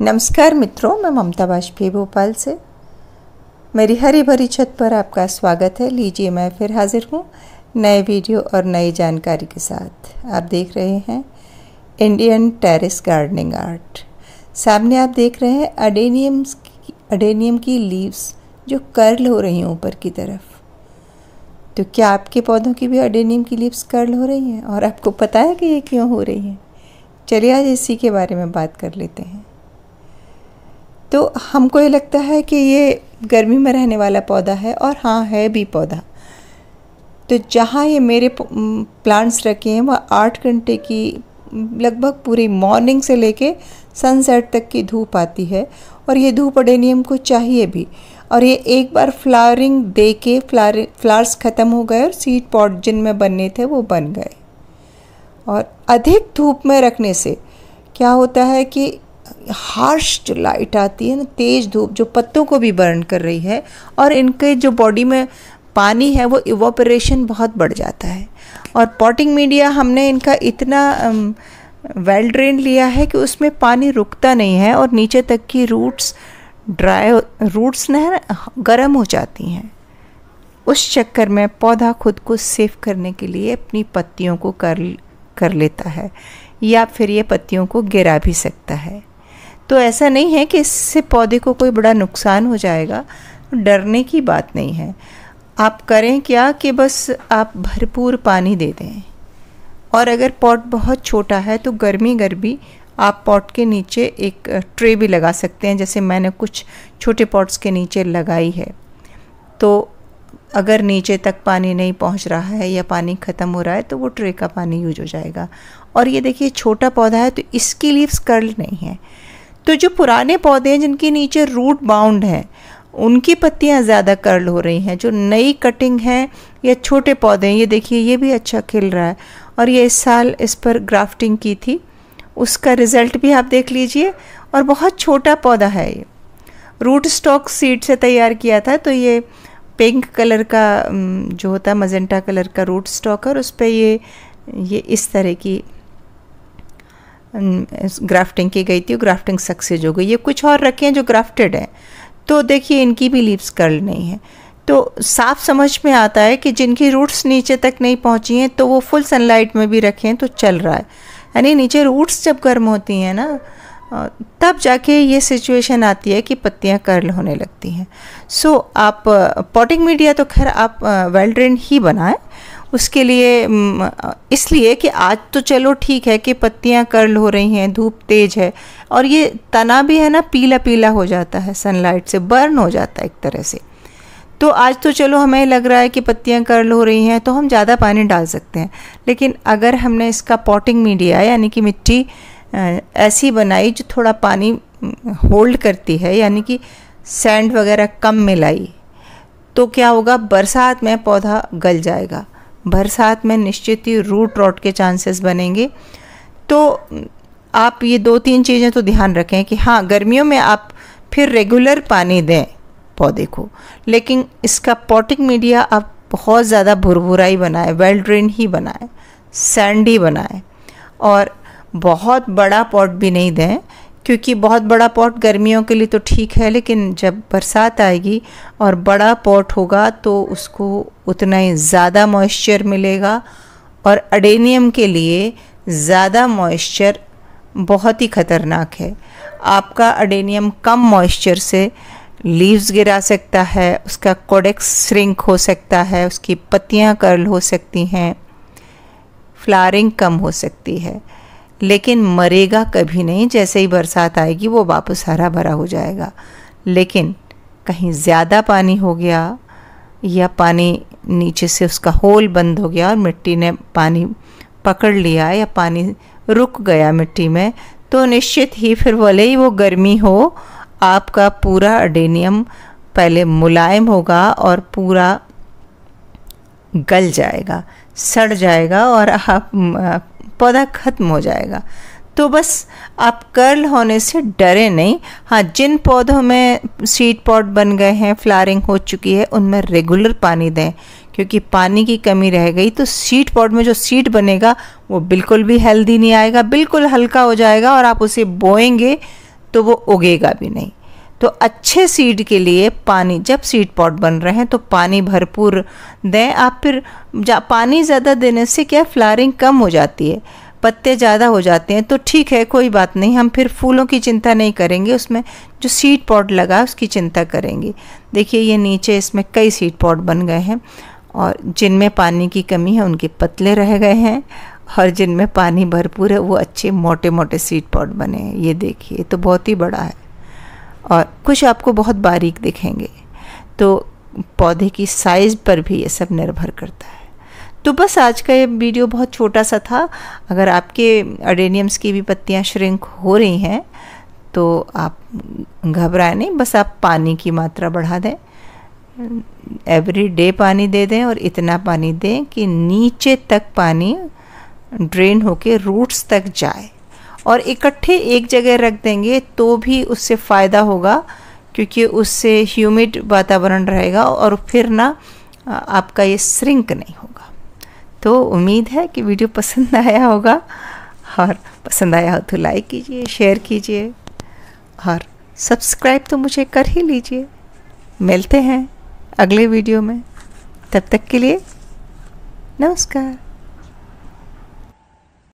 नमस्कार मित्रों, मैं ममता बाजपेयी भोपाल से। मेरी हरी भरी छत पर आपका स्वागत है। लीजिए मैं फिर हाजिर हूँ नए वीडियो और नई जानकारी के साथ। आप देख रहे हैं इंडियन टेरेस गार्डनिंग आर्ट। सामने आप देख रहे हैं अडेनियम अडेनियम की लीव्स जो कर्ल हो रही हैं ऊपर की तरफ़। तो क्या आपके पौधों की भी अडेनियम की लीव्स कर्ल हो रही हैं? और आपको पता है कि ये क्यों हो रही हैं? चलिए आज इसी के बारे में बात कर लेते हैं। तो हमको ये लगता है कि ये गर्मी में रहने वाला पौधा है और हाँ है भी पौधा। तो जहाँ ये मेरे प्लांट्स रखे हैं, वह आठ घंटे की, लगभग पूरी मॉर्निंग से लेके सनसेट तक की धूप आती है और ये धूप अडेनियम को चाहिए भी। और ये एक बार फ्लावरिंग दे के फ्लावर फ्लावर्स ख़त्म हो गए और सीड पॉट जिनमें बनने थे, वो बन गए। और अधिक धूप में रखने से क्या होता है कि हार्श जो लाइट आती है ना, तेज़ धूप जो पत्तों को भी बर्न कर रही है और इनके जो बॉडी में पानी है, वो इवोपरेशन बहुत बढ़ जाता है। और पॉटिंग मीडिया हमने इनका इतना वेल ड्रेन लिया है कि उसमें पानी रुकता नहीं है और नीचे तक की रूट्स ड्राई रूट्स न गर्म हो जाती हैं। उस चक्कर में पौधा खुद को सेफ़ करने के लिए अपनी पत्तियों को कर कर लेता है या फिर ये पत्तियों को गिरा भी सकता है। तो ऐसा नहीं है कि इससे पौधे को कोई बड़ा नुकसान हो जाएगा, डरने की बात नहीं है। आप करें क्या कि बस आप भरपूर पानी दे दें। और अगर पॉट बहुत छोटा है तो गर्मी गर्मी आप पॉट के नीचे एक ट्रे भी लगा सकते हैं, जैसे मैंने कुछ छोटे पॉट्स के नीचे लगाई है। तो अगर नीचे तक पानी नहीं पहुँच रहा है या पानी ख़त्म हो रहा है तो वो ट्रे का पानी यूज़ हो जाएगा। और ये देखिए, छोटा पौधा है तो इसकी लीव्स कर्ल नहीं है। तो जो पुराने पौधे हैं, जिनके नीचे रूट बाउंड हैं, उनकी पत्तियाँ ज़्यादा कर्ल हो रही हैं, जो नई कटिंग है, या छोटे पौधे हैं, ये देखिए, ये भी अच्छा खिल रहा है। और ये इस साल इस पर ग्राफ्टिंग की थी। उसका रिज़ल्ट भी आप देख लीजिए, और बहुत छोटा पौधा है ये। रूट स्टॉक सीड से तैयार किया था तो ये पिंक कलर का जो होता है मजेंटा कलर का रूट स्टॉक और उस पर ये ये इस तरह की ग्राफ्टिंग की गई थी ग्राफ्टिंग सक्सेस हो गई। ये कुछ और रखे हैं जो ग्राफ्टेड हैं। तो देखिए इनकी भी लीव्स कर्ल नहीं है। तो साफ़ समझ में आता है कि जिनकी रूट्स नीचे तक नहीं पहुँची हैं तो वो फुल सनलाइट में भी रखें तो चल रहा है। यानी नीचे रूट्स जब गर्म होती हैं ना तब जाके ये सिचुएशन आती है कि पत्तियाँ कर्ल होने लगती हैं। सो so, आप पॉटिंग मीडिया तो खैर आप वेल ड्रेन ही बनाएँ। उसके लिए इसलिए कि आज तो चलो ठीक है कि पत्तियाँ कर्ल हो रही हैं, धूप तेज है, और ये तना भी है ना पीला पीला हो जाता है सनलाइट से बर्न हो जाता है एक तरह से। तो आज तो चलो हमें लग रहा है कि पत्तियाँ कर्ल हो रही हैं तो हम ज़्यादा पानी डाल सकते हैं। लेकिन अगर हमने इसका पॉटिंग मीडिया यानी कि मिट्टी ऐसी बनाई जो थोड़ा पानी होल्ड करती है, यानी कि सैंड वगैरह कम मिलाई तो क्या होगा, बरसात में पौधा गल जाएगा। बरसात में निश्चित ही रूट रॉट के चांसेस बनेंगे। तो आप ये दो तीन चीज़ें तो ध्यान रखें कि हाँ गर्मियों में आप फिर रेगुलर पानी दें पौधे को। लेकिन इसका पॉटिंग मीडिया आप बहुत ज़्यादा भुरभुराई बनाए वेल ड्रेन ही बनाए सैंडी बनाए। और बहुत बड़ा पॉट भी नहीं दें क्योंकि बहुत बड़ा पॉट गर्मियों के लिए तो ठीक है, लेकिन जब बरसात आएगी और बड़ा पॉट होगा तो उसको उतना ही ज़्यादा मॉइस्चर मिलेगा और अडेनियम के लिए ज़्यादा मॉइस्चर बहुत ही ख़तरनाक है। आपका अडेनियम कम मॉइस्चर से लीव्स गिरा सकता है, उसका कोडेक्स श्रिंक हो सकता है, उसकी पत्तियाँ कर्ल हो सकती हैं, फ्लारिंग कम हो सकती है। लेकिन मरेगा कभी नहीं, जैसे ही बरसात आएगी वो वापस हरा भरा हो जाएगा। लेकिन कहीं ज़्यादा पानी हो गया या पानी नीचे से उसका होल बंद हो गया और मिट्टी ने पानी पकड़ लिया या पानी रुक गया मिट्टी में तो निश्चित ही फिर भले ही वो गर्मी हो, आपका पूरा अडेनियम पहले मुलायम होगा और पूरा गल जाएगा, सड़ जाएगा और आप, पौधा ख़त्म हो जाएगा। तो बस आप कर्ल होने से डरे नहीं। हाँ जिन पौधों में सीड पॉट बन गए हैं फ्लारिंग हो चुकी है, उनमें रेगुलर पानी दें, क्योंकि पानी की कमी रह गई। तो सीड पॉट में जो सीड बनेगा, वो बिल्कुल भी हेल्दी नहीं आएगा, बिल्कुल हल्का हो जाएगा और आप उसे बोएँगे तो वो उगेगा भी नहीं। तो अच्छे सीड के लिए पानी, जब सीड पॉट बन रहे हैं तो पानी भरपूर दें। आप फिर जा, पानी ज़्यादा देने से क्या फ्लावरिंग कम हो जाती है, पत्ते ज़्यादा हो जाते हैं। तो ठीक है, कोई बात नहीं, हम फिर फूलों की चिंता नहीं करेंगे, उसमें जो सीड पॉट लगा, उसकी चिंता करेंगे। देखिए, ये नीचे इसमें कई सीड पॉट बन गए हैं, और जिनमें पानी की कमी है, उनके पतले रह गए हैं, और जिनमें पानी भरपूर है, वो अच्छे मोटे मोटे सीड पॉट बने हैं। ये देखिए तो बहुत ही बड़ा है। और कुछ आपको बहुत बारीक दिखेंगे। तो पौधे की साइज़ पर भी ये सब निर्भर करता है। तो बस आज का ये वीडियो बहुत छोटा सा था। अगर आपके अडेनियम्स की भी पत्तियाँ श्रिंक हो रही हैं तो आप घबराए नहीं, बस आप पानी की मात्रा बढ़ा दें। एवरी डे पानी दे दें और इतना पानी दें कि नीचे तक पानी ड्रेन होके रूट्स तक जाए। और इकट्ठे एक जगह रख देंगे तो भी उससे फ़ायदा होगा, क्योंकि उससे ह्यूमिड वातावरण रहेगा और फिर ना आपका ये श्रिंक नहीं होगा। तो उम्मीद है कि वीडियो पसंद आया होगा। और पसंद आया हो तो लाइक कीजिए शेयर कीजिए और सब्सक्राइब तो मुझे कर ही लीजिए। मिलते हैं अगले वीडियो में। तब तक के लिए नमस्कार।